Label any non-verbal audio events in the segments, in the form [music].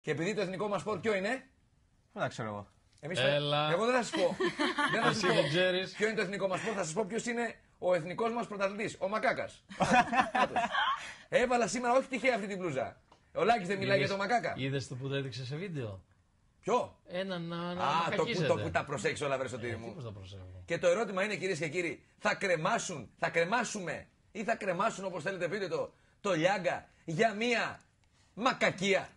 Και επειδή το εθνικό μας σπορ ποιο είναι; Δεν ξέρω εγώ. Εμείς Έλα. Εγώ δεν θα σας πω. δεν θα Εσύ σας πω δεν ξέρεις. ποιο είναι το εθνικό μας σπορ. Θα σας πω ποιος είναι ο εθνικός μας πρωταθλητής. Ο Μακάκας. [laughs] Έβαλα σήμερα όχι τυχαία αυτή την μπλούζα. Ο Λάκης δεν μιλάει για το Μακάκα. Είδες το που το έδειξες σε βίντεο; Ποιο; Ένα να, να Α, το που, μακακίζεται. το που τα προσέξει όλα, βρες Σωτήρη Τι μου. πώς τα προσέχω. Και το ερώτημα είναι, κυρίες και κύριοι, θα κρεμάσουν, θα κρεμάσουμε ή θα κρεμάσουν όπως θέλετε πείτε το, το Λιάγκα για μία μακακία;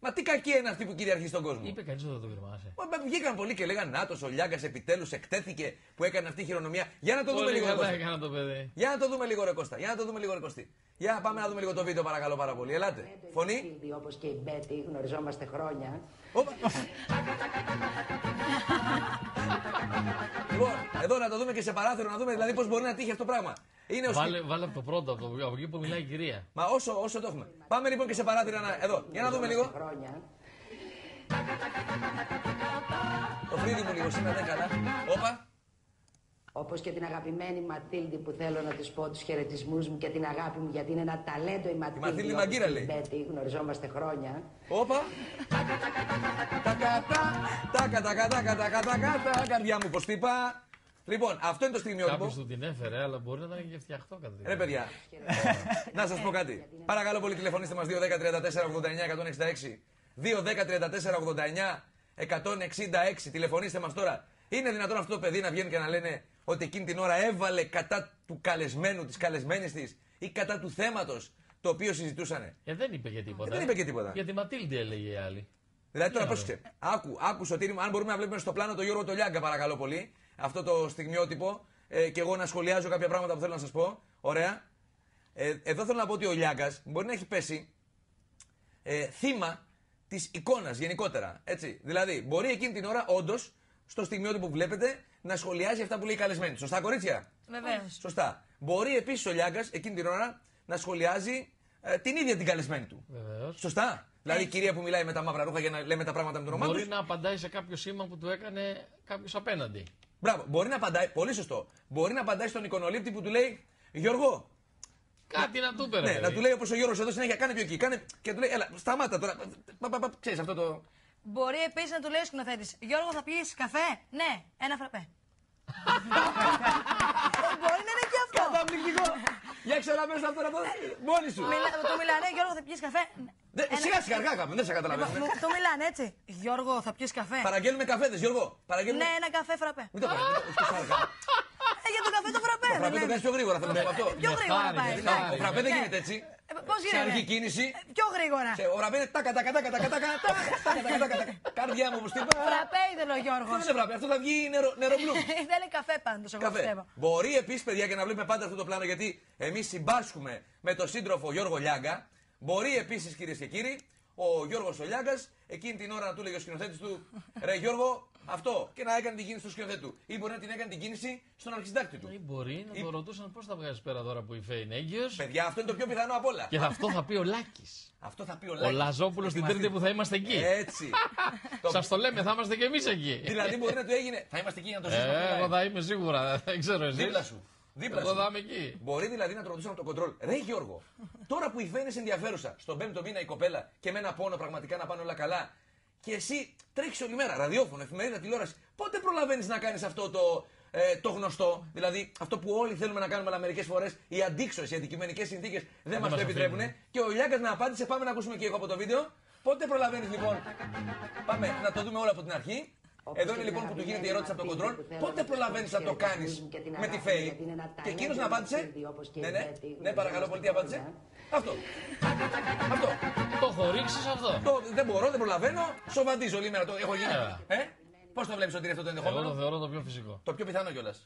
Μα τι κακία είναι αυτή που κυριαρχεί στον κόσμο. Είπε κανείς ότι θα το κρεμάσει. Μα, μα, Βγήκαν πολλοί και λέγανε Νάτος, ο Λιάγκας επιτέλους εκτέθηκε που έκανε αυτή η χειρονομία. Για να το δούμε Πολύ λίγο. ρε καλά Κώστα. έκανα το παιδί. Για να το δούμε λίγο, ρε Κώστα. Για να το δούμε λίγο, ρε Κωστή. Για πάμε να δούμε λίγο το βίντεο, παρακαλώ πάρα πολύ. Ελάτε. Φωνή. Όπως και η Μπέτη, γνωριζόμαστε χρόνια. Όπα. λοιπόν, εδώ να το δούμε και σε παράθυρο, να δούμε δηλαδή πώς μπορεί να τύχει αυτό το πράγμα. Είναι ο σκι- Βάλε, βάλε από το πρώτο, από, το, από εκεί που μιλάει η κυρία. Μα όσο, όσο το έχουμε. Πάμε λοιπόν και σε παράθυρα να... Εδώ, για να δούμε λίγο. Χρόνια. Το φρύδι μου λίγο σήμερα δεν είναι καλά. Όπα. Όπως και την αγαπημένη Ματίλντι που θέλω να της πω τους χαιρετισμούς μου και την αγάπη μου γιατί είναι ένα ταλέντο η Ματίλντι. Ματίλντι όπως Μαγκύρα και η λέει. Μπέτη, γνωριζόμαστε χρόνια. Όπα. Τακα, τακα, τακα, τακα, τακα, τακα, τακα, καρδιά μου, πως τι είπα. Λοιπόν, αυτό είναι το Κάποιος στιγμιότυπο. του την έφερε, αλλά μπορεί να ήταν και φτιαχτό κατά τη Ρε παιδιά, να σας πω κάτι. Παρακαλώ πολύ τηλεφωνήστε μας 210 34 89 166. 210 34 89 166. Τηλεφωνήστε μας τώρα. Είναι δυνατόν αυτό το παιδί να βγαίνει και να λένε ότι εκείνη την ώρα έβαλε κατά του καλεσμένου, της καλεσμένης της ή κατά του θέματος το οποίο συζητούσανε. Ε, δεν είπε και τίποτα. Ε, δεν είπε και τίποτα. Για τη Ματίλντι έλεγε η άλλη. Δηλαδή τώρα Για να πρόσεξε. Άκου, άκου Σωτήρη μου, αν μπορούμε να βλέπουμε στο πλάνο το Γιώργο Τολιάγκα, παρακαλώ πολύ. Αυτό το στιγμιότυπο. Ε, και εγώ να σχολιάζω κάποια πράγματα που θέλω να σας πω. Ωραία. Ε, εδώ θέλω να πω ότι ο Λιάγκα μπορεί να έχει πέσει ε, θύμα της εικόνας γενικότερα. Έτσι. Δηλαδή, μπορεί εκείνη την ώρα, όντως, στο στιγμιότυπο που βλέπετε, να σχολιάζει αυτά που λέει η καλεσμένη. Σωστά, κορίτσια; Βεβαίως. Σωστά. Μπορεί επίσης ο Λιάγκα εκείνη την ώρα να σχολιάζει ε, την ίδια την καλεσμένη του. Βεβαίως. Σωστά. Δηλαδή η κυρία που μιλάει με τα μαύρα ρούχα για να λέμε τα πράγματα με τον όνομά Μπορεί του. να απαντάει σε κάποιο σήμα που του έκανε κάποιος απέναντι. Μπράβο. Μπορεί να απαντάει, πολύ σωστό. Μπορεί να απαντάει στον εικονολήπτη που του λέει Γιώργο. Κάτι να του είπε, ρε Ναι, παιδί. να του λέει όπως ο Γιώργος εδώ συνέχεια κάνε πιο εκεί. Κάνε... Και του λέει, Έλα, σταμάτα τώρα. Πα, πα, πα, ξέρεις αυτό το. Μπορεί επίσης να του λέει ο σκηνοθέτης: Γιώργο, θα πιεις καφέ; Ναι, ένα φραπέ. [laughs] Μπορεί να είναι και αυτό. Καταπληκτικό! Για ξαναπες αυτό να το. Μόνη σου. Μιλά, του μιλάνε, Γιώργο, θα πιεις καφέ; Σιγά σιγά αργά δεν σε καταλαβαίνω. Το μιλάνε έτσι. Γιώργο, θα πιει καφέ. Παραγγέλνουμε καφέδε, Γιώργο. Ναι, ένα καφέ φραπέ. Μην το ε, για το καφέ το φραπέ. Το φραπέ το κάνει πιο γρήγορα, το αυτό. Πιο γρήγορα πάει. Ο φραπέ δεν γίνεται έτσι. Πώ γίνεται. Σε αρχή κίνηση. Πιο γρήγορα. Ο φραπέ είναι τάκα, κατά τάκα, κατά τάκα. Καρδιά μου, όπω τι. Φραπέ ήθελε ο Γιώργο. Δεν είναι φραπέ, αυτό θα βγει νερομπλού. είναι καφέ πάντω, εγώ. Μπορεί επίση, παιδιά, και να βλέπουμε πάντα αυτό το πλάνο γιατί εμεί συμπάσχουμε με τον σύντροφο Γιώργο Λιάγκα. Μπορεί επίσης, κυρίες και κύριοι, ο Γιώργος ο Λιάγκα εκείνη την ώρα να του λέγει ο σκηνοθέτης του Ρε Γιώργο, αυτό. Και να έκανε την κίνηση στο σκηνοθέτη του. Ή μπορεί να την έκανε την κίνηση στον αρχισυντάκτη Ή του. μπορεί να Ή- το ρωτούσαν πώς θα βγάζεις πέρα τώρα που η Φέη είναι έγκυο. Παιδιά, αυτό είναι το πιο πιθανό απ' όλα. Και αυτό θα πει ο Λάκης. Αυτό θα πει ο Ο Λάκης. Λαζόπουλος την Ετοιμαστείτε. Τρίτη που θα είμαστε εκεί. Έτσι. [laughs] Το- Σας το λέμε, θα είμαστε κι εμείς εκεί. Δηλαδή μπορεί να του έγινε. Θα είμαστε εκεί για να το ζήσουμε. Ε, αυτό εγώ live. θα είμαι σίγουρα. Δεν ξέρω εσύ. Δίπλα σου. Δίπλα Εγώ σου. θα είμαι εκεί. Μπορεί δηλαδή να το ρωτήσουν από το κοντρόλ. Ρε Γιώργο, τώρα που η Φέη είναι ενδιαφέρουσα, στον πέμπτο μήνα η κοπέλα και με ένα πόνο πραγματικά να πάνε όλα καλά, και εσύ τρέχεις όλη μέρα, ραδιόφωνο, εφημερίδα, τηλεόραση, πότε προλαβαίνεις να κάνεις αυτό το, ε, το γνωστό, δηλαδή αυτό που όλοι θέλουμε να κάνουμε, αλλά μερικές φορές οι αντίξωες, οι αντικειμενικές συνθήκες δεν μας μας το επιτρέπουν. αφήνουν. Και ο Λιάγκα να απάντησε, πάμε να ακούσουμε και εγώ από το βίντεο. Πότε προλαβαίνεις λοιπόν, πάμε να το δούμε όλο από την αρχή. Όπως Εδώ και είναι την λοιπόν που του γίνεται η αγαπημένη ερώτηση από το Ματίλντι κοντρόλ. που θέλω Πότε να προλαβαίνεις τους να το χαιρετισμούς κάνεις μου και την με τη αγάπη Φέη. γιατί είναι ένα Και εκείνος ταλέντο να η απάντησε; Ματίλντι, όπως και η Ναι, ναι. Μπέτη, Ναι, παρακαλώ πολύ, τι απάντησε; γνωριζόμαστε Αυτό. Αυτό. Το έχω ρίξει αυτό; Το, δεν μπορώ, δεν προλαβαίνω. Σοβαντίζω όλη μέρα. Το έχω γίνει. Ε. Ε; Πώς το βλέπεις ότι είναι αυτό το Εγώ το ενδεχόμενο; θεωρώ το πιο φυσικό. Το πιο πιθανό κιόλας.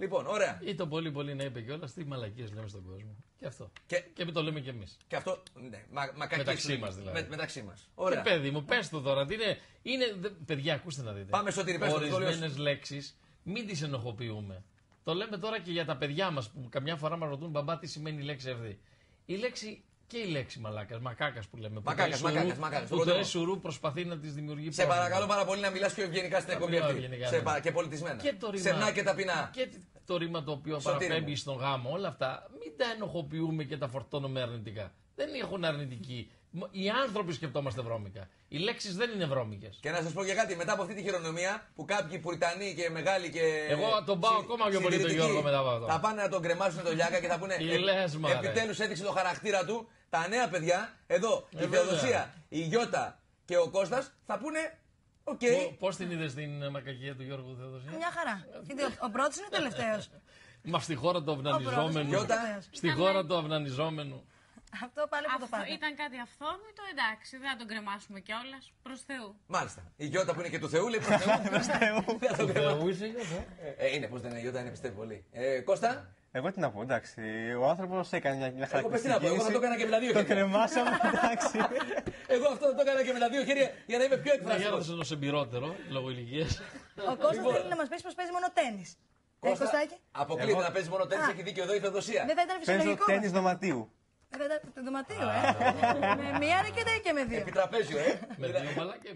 Λοιπόν, ωραία. Ή το πολύ πολύ να είπε κιόλας τι μαλακίες λέμε στον κόσμο. Και αυτό. Και, Και το λέμε κι εμείς. και αυτό. Ναι, μα, μα Μεταξύ μας, δηλαδή. Με, μεταξύ μας. Και Ωραία. παιδί μου, πες το τώρα. Τι είναι, είναι, δε- παιδιά, ακούστε να δείτε. Πάμε, Σωτήρη, πες το, το λέω Ορισμένες λέξεις μην τις ενοχοποιούμε. Το λέμε τώρα και για τα παιδιά μας που καμιά φορά μας ρωτούν μπαμπά τι σημαίνει η λέξη αυτή. Η λέξη και η λέξη μαλάκας, μακάκας που λέμε. που Μακάκας, το εσουρού- μακάκας, μακάκας, Που το το λέω. εσουρού προσπαθεί να της δημιουργεί Σε πρόβλημα. παρακαλώ πάρα πολύ να μιλάς πιο ευγενικά στην εκπομπή πιο αυτή. ευγενικά, Σε ναι. πα- Και πολιτισμένα. Και το ρήμα, Σεμνά και ταπεινά. Και το ρήμα το οποίο Σωτήρη παραπέμπει μου. στον γάμο, όλα αυτά, μην τα ενοχοποιούμε και τα φορτώνουμε αρνητικά. Δεν έχουν αρνητική Μ- Οι άνθρωποι σκεπτόμαστε βρώμικα. Οι λέξεις δεν είναι βρώμικες. Και να σας πω και κάτι, μετά από αυτή τη χειρονομία που κάποιοι πουριτανοί και μεγάλοι και. Εγώ τον πάω συ- ακόμα πιο πολύ τον συντηρητικοί Γιώργο μετά από αυτό. Θα πάνε να τον κρεμάσουν τον Λιάκα και θα πούνε. Τι λες, μωρέ. Επιτέλους έδειξε το χαρακτήρα του. Τα νέα παιδιά, εδώ, η Ε, βέβαια. Θεοδοσία, η Γιώτα και ο Κώστας θα πούνε. Οκ. Πώς την είδες την ε, μαλακία του Γιώργου Θεοδοσία; Μια χαρά. Γιατί ο, ο πρώτος είναι ο τελευταίος. Μα στη χώρα του πρώτος αυνανιζόμενου. Γιώτα. Στη χώρα του αυνανιζόμενου. Αυτό πάλι που το Αυτό πάτε. ήταν κάτι αυθόρμητο, εντάξει, δεν θα τον κρεμάσουμε κιόλας. Προς Θεού. Μάλιστα. Η Γιώτα που είναι και του Θεού λέει προς Θεού. [laughs] Δεν θα τον κρεμάσουν. Θεού είσαι, Γιώργο. Ε, είναι, πώς δεν είναι, η Γιώτα είναι πιστεύει πολύ. Ε, Κώστα, Εγώ τι να πω, εντάξει. Ο άνθρωπος έκανε μια, μια εγώ πες τι χαρακτηριστική. να πω, εγώ θα το έκανα και με τα δύο Το χέρια. κρεμάσαμε, εντάξει. [laughs] Εγώ αυτό θα το έκανα και με τα δύο χέρια για να είμαι πιο Για να εκφραστικό. δώσω ενό εμπειρότερο λόγω ηλικίας. Ο Κώστας θέλει να μας πεις πως παίζει μόνο τέννη. Ε, Κωστάκι. αποκλείεται Εγώ- να παίζει μόνο τέννη, Α. έχει δίκιο εδώ η Θεοδοσία. Δεν θα ήταν Παίζω φυσιολογικό. τέννη δωματίου. Δεν θα ήταν το δωματίο, ε. Με μία είναι και δεν και με δύο. Επιτραπέζιο, ε. Με δύο μπαλάκια.